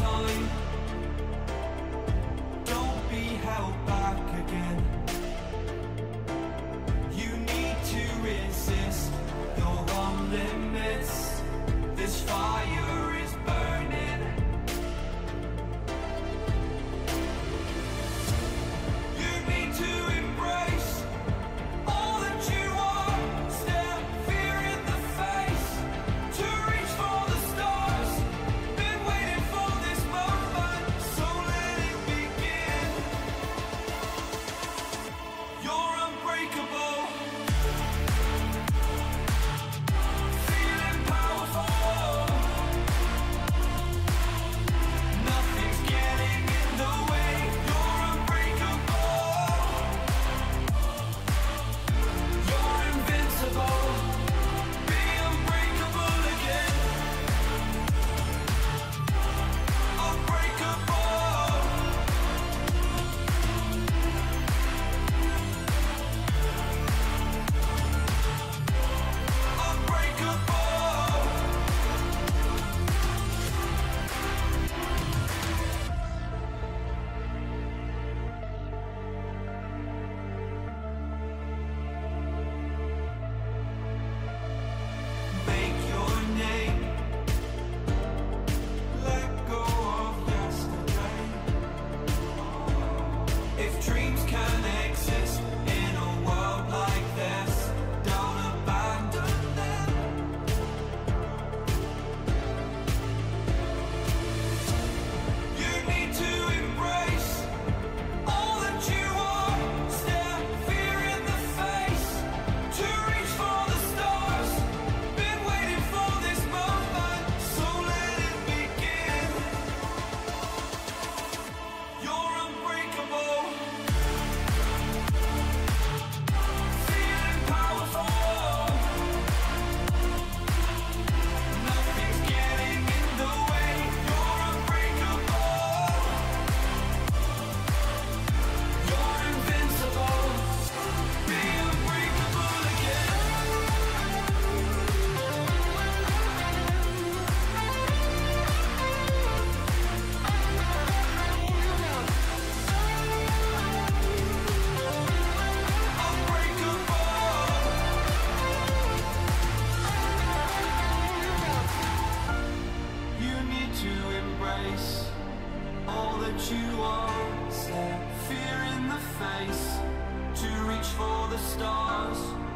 time. that you are. Set fear in the face To reach for the stars.